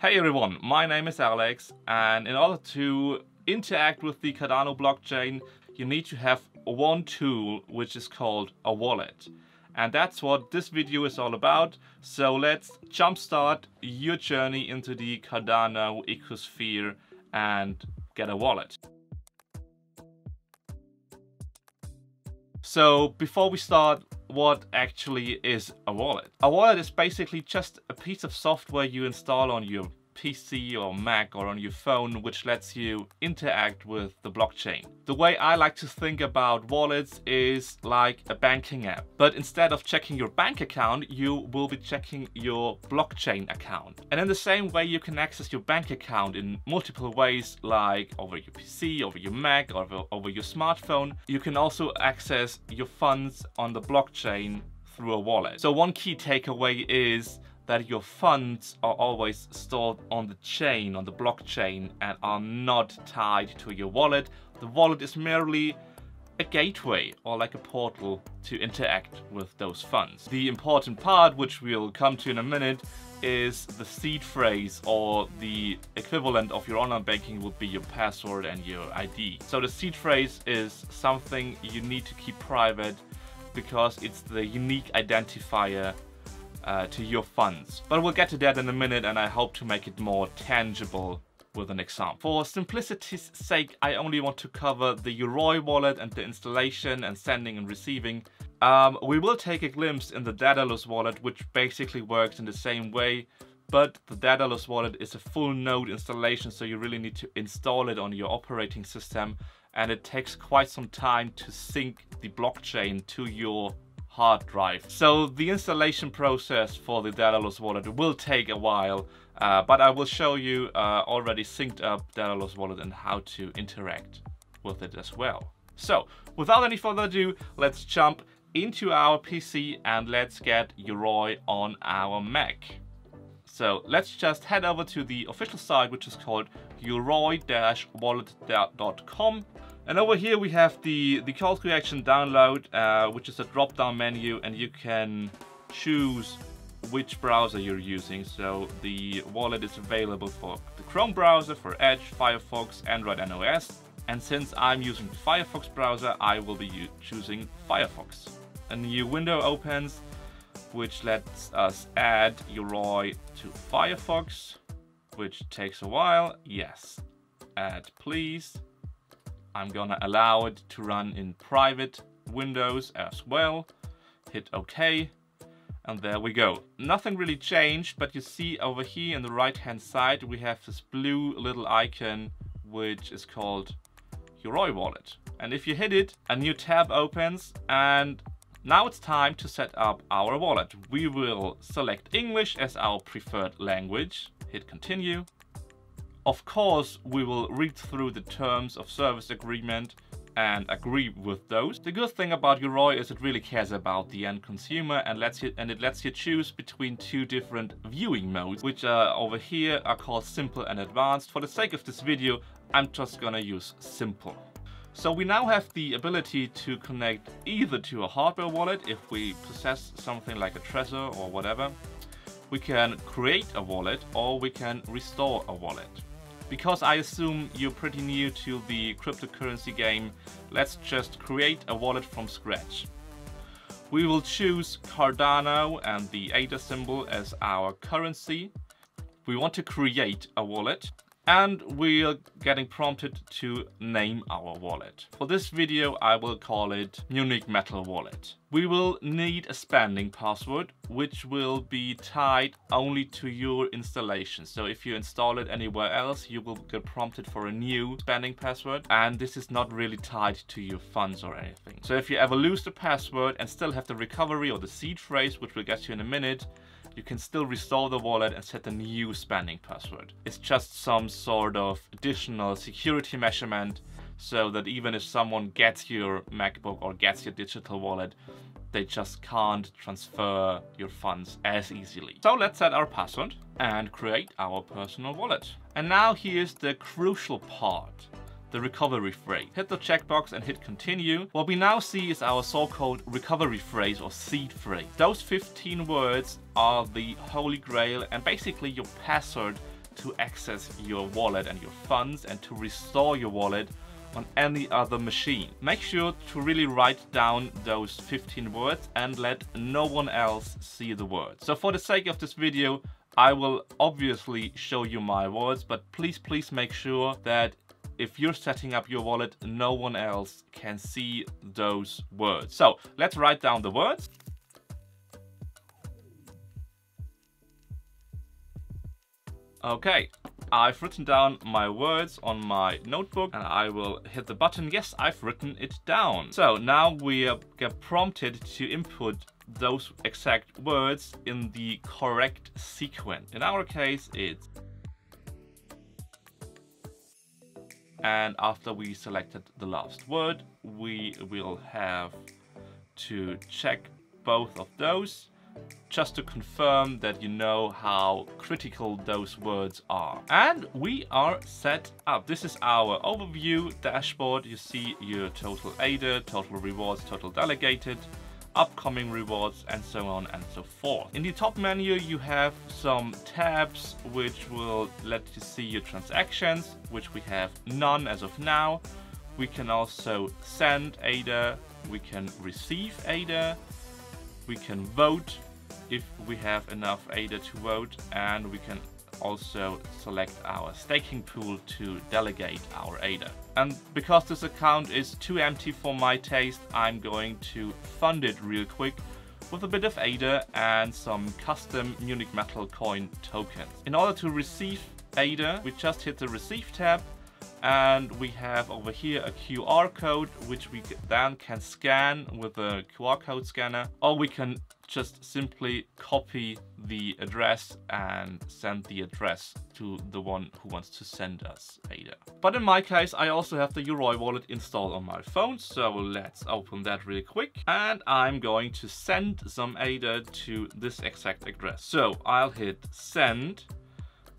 Hey everyone, my name is Alex and in order to interact with the Cardano blockchain you need to have one tool which is called a wallet. And that's what this video is all about. So let's jumpstart your journey into the Cardano ecosphere and get a wallet. So before we start, what actually is a wallet? A wallet is basically just a piece of software you install on your PC or Mac or on your phone which lets you interact with the blockchain. The way I like to think about wallets is like a banking app. But instead of checking your bank account, you will be checking your blockchain account. And in the same way you can access your bank account in multiple ways like over your PC, over your Mac, or over, over your smartphone. You can also access your funds on the blockchain through a wallet. So one key takeaway is that your funds are always stored on the chain, on the blockchain, and are not tied to your wallet. The wallet is merely a gateway or like a portal to interact with those funds. The important part, which we'll come to in a minute, is the seed phrase or the equivalent of your online banking would be your password and your ID. So the seed phrase is something you need to keep private because it's the unique identifier uh, to your funds. But we'll get to that in a minute and I hope to make it more tangible with an example. For simplicity's sake, I only want to cover the Yoroi wallet and the installation and sending and receiving. Um, we will take a glimpse in the Daedalus wallet, which basically works in the same way, but the Daedalus wallet is a full node installation, so you really need to install it on your operating system, and it takes quite some time to sync the blockchain to your hard drive. So the installation process for the Daedalus wallet will take a while, uh, but I will show you uh, already synced up Daedalus wallet and how to interact with it as well. So without any further ado, let's jump into our PC and let's get Yoroi on our Mac. So let's just head over to the official site, which is called yoroi-wallet.com. And over here we have the, the call to action download, uh, which is a drop-down menu and you can choose which browser you're using. So the wallet is available for the Chrome browser, for Edge, Firefox, Android and OS. And since I'm using Firefox browser, I will be choosing Firefox. A new window opens, which lets us add Yoroi to Firefox, which takes a while. Yes, add please. I'm gonna allow it to run in private windows as well. Hit OK. And there we go. Nothing really changed, but you see over here on the right hand side, we have this blue little icon, which is called Yoroi Wallet. And if you hit it, a new tab opens and now it's time to set up our wallet. We will select English as our preferred language, hit continue, of course, we will read through the terms of service agreement and agree with those. The good thing about Yoroi is it really cares about the end consumer and lets you and it lets you choose between two different viewing modes, which are over here are called simple and advanced. For the sake of this video, I'm just gonna use simple. So we now have the ability to connect either to a hardware wallet if we possess something like a Trezor or whatever. We can create a wallet or we can restore a wallet. Because I assume you're pretty new to the cryptocurrency game, let's just create a wallet from scratch. We will choose Cardano and the ADA symbol as our currency. We want to create a wallet and we're getting prompted to name our wallet. For this video I will call it Munich Metal Wallet. We will need a spending password which will be tied only to your installation. So if you install it anywhere else you will get prompted for a new spending password and this is not really tied to your funds or anything. So if you ever lose the password and still have the recovery or the seed phrase which we'll get to in a minute you can still restore the wallet and set a new spending password. It's just some sort of additional security measurement so that even if someone gets your MacBook or gets your digital wallet, they just can't transfer your funds as easily. So let's set our password and create our personal wallet. And now here's the crucial part the recovery phrase. Hit the checkbox and hit continue. What we now see is our so-called recovery phrase or seed phrase. Those 15 words are the holy grail and basically your password to access your wallet and your funds and to restore your wallet on any other machine. Make sure to really write down those 15 words and let no one else see the words. So for the sake of this video, I will obviously show you my words, but please, please make sure that if you're setting up your wallet, no one else can see those words. So let's write down the words. Okay, I've written down my words on my notebook and I will hit the button. Yes, I've written it down. So now we get prompted to input those exact words in the correct sequence. In our case, it's and after we selected the last word, we will have to check both of those just to confirm that you know how critical those words are. And we are set up. This is our overview dashboard. You see your total ADA, total rewards, total delegated, upcoming rewards and so on and so forth. In the top menu you have some tabs which will let you see your transactions, which we have none as of now. We can also send ADA, we can receive ADA, we can vote if we have enough ADA to vote and we can also select our staking pool to delegate our ADA. And because this account is too empty for my taste, I'm going to fund it real quick with a bit of ADA and some custom Munich Metal coin tokens. In order to receive ADA, we just hit the receive tab and we have over here a QR code which we then can scan with a QR code scanner or we can just simply copy the address and send the address to the one who wants to send us ADA. But in my case, I also have the Yoroi wallet installed on my phone, so let's open that really quick. And I'm going to send some ADA to this exact address. So I'll hit send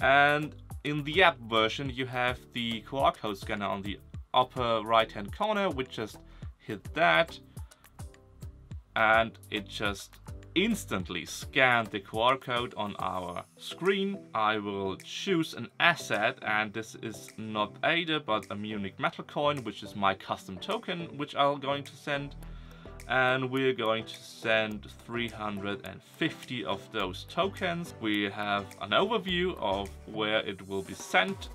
and in the app version, you have the QR code scanner on the upper right hand corner. We just hit that and it just instantly scanned the QR code on our screen. I will choose an asset and this is not ADA but a Munich Metal Coin which is my custom token which I'm going to send and we're going to send 350 of those tokens. We have an overview of where it will be sent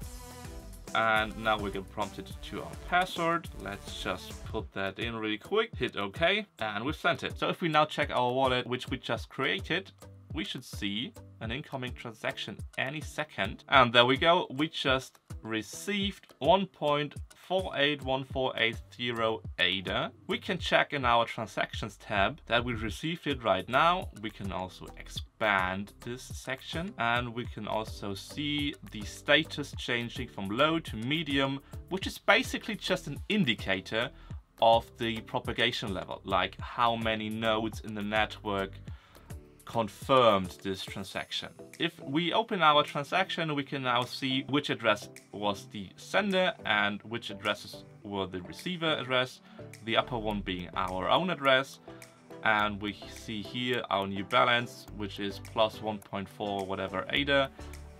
and now we get prompted to our password. Let's just put that in really quick, hit OK, and we've sent it. So if we now check our wallet, which we just created, we should see an incoming transaction any second. And there we go, we just received 1.481480 ADA. We can check in our transactions tab that we received it right now. We can also expand this section and we can also see the status changing from low to medium, which is basically just an indicator of the propagation level, like how many nodes in the network confirmed this transaction. If we open our transaction, we can now see which address was the sender and which addresses were the receiver address, the upper one being our own address. And we see here our new balance, which is plus 1.4 whatever ADA,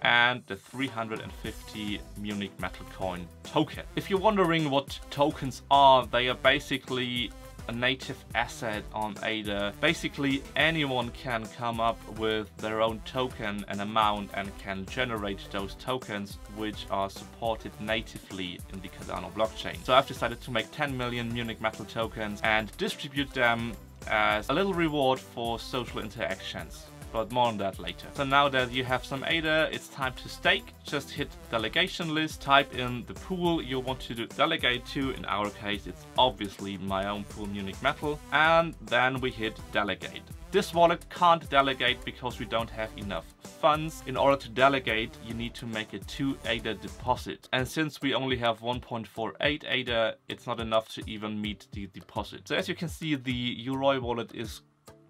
and the 350 Munich Metal Coin token. If you're wondering what tokens are, they are basically a native asset on ADA. Basically, anyone can come up with their own token and amount and can generate those tokens which are supported natively in the Cardano blockchain. So I've decided to make 10 million Munich Metal tokens and distribute them as a little reward for social interactions but more on that later. So now that you have some ADA, it's time to stake. Just hit delegation list, type in the pool you want to delegate to. In our case, it's obviously my own pool Munich Metal. And then we hit delegate. This wallet can't delegate because we don't have enough funds. In order to delegate, you need to make a 2 ADA deposit. And since we only have 1.48 ADA, it's not enough to even meet the deposit. So as you can see, the Yoroi wallet is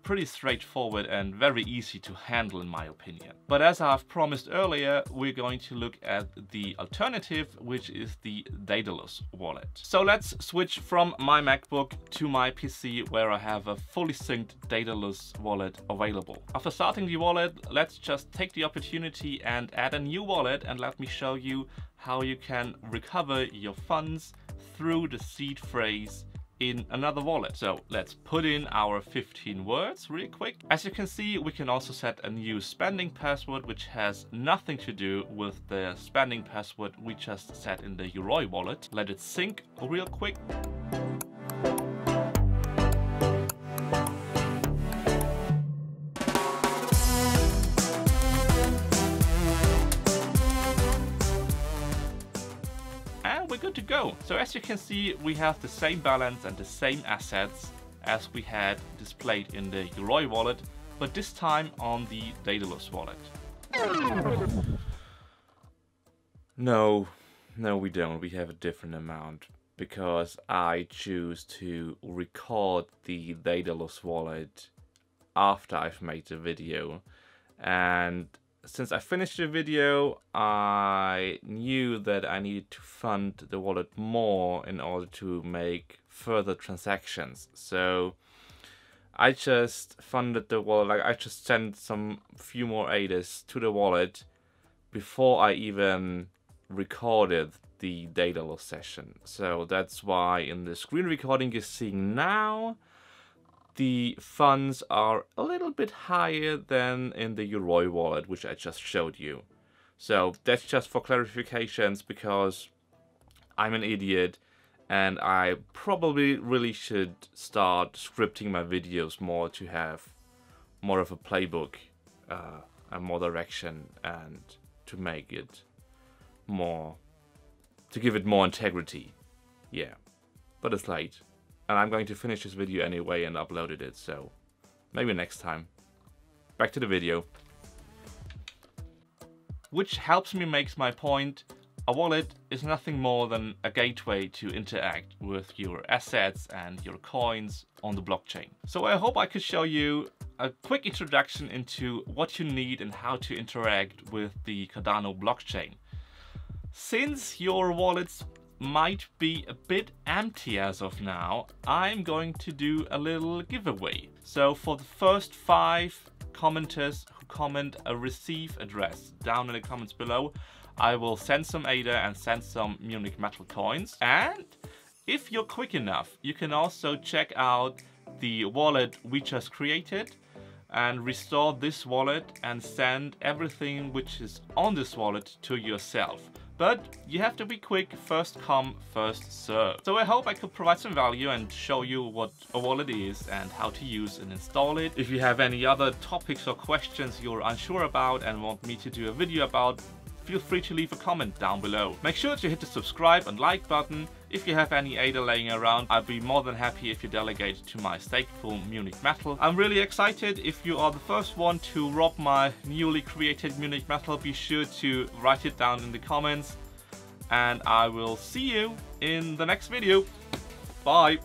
pretty straightforward and very easy to handle in my opinion. But as I've promised earlier, we're going to look at the alternative, which is the Daedalus wallet. So let's switch from my MacBook to my PC where I have a fully synced Daedalus wallet available. After starting the wallet, let's just take the opportunity and add a new wallet and let me show you how you can recover your funds through the seed phrase in another wallet. So let's put in our 15 words really quick. As you can see, we can also set a new spending password, which has nothing to do with the spending password we just set in the Yoroi wallet. Let it sync real quick. So as you can see, we have the same balance and the same assets as we had displayed in the Yoroi wallet, but this time on the Daedalus wallet. No, no we don't. We have a different amount because I choose to record the Daedalus wallet after I've made the video and since I finished the video, I knew that I needed to fund the wallet more in order to make further transactions. So I just funded the wallet, like I just sent some few more ADAs to the wallet before I even recorded the Daedalus session. So that's why in the screen recording you're seeing now, the funds are a little bit higher than in the Yoroi wallet, which I just showed you. So that's just for clarifications because I'm an idiot and I probably really should start scripting my videos more to have more of a playbook uh, and more direction and to make it more, to give it more integrity. Yeah, but it's late. And I'm going to finish this video anyway and uploaded it, so maybe next time. Back to the video. Which helps me make my point, a wallet is nothing more than a gateway to interact with your assets and your coins on the blockchain. So I hope I could show you a quick introduction into what you need and how to interact with the Cardano blockchain. Since your wallets might be a bit empty as of now, I'm going to do a little giveaway. So for the first five commenters who comment a receive address down in the comments below, I will send some ADA and send some Munich Metal coins. And if you're quick enough, you can also check out the wallet we just created and restore this wallet and send everything which is on this wallet to yourself. But you have to be quick, first come, first serve. So I hope I could provide some value and show you what a wallet is and how to use and install it. If you have any other topics or questions you're unsure about and want me to do a video about, feel free to leave a comment down below. Make sure to hit the subscribe and like button. If you have any ADA laying around, I'd be more than happy if you delegate to my stake pool Munich Metal. I'm really excited. If you are the first one to rob my newly created Munich Metal, be sure to write it down in the comments. And I will see you in the next video. Bye.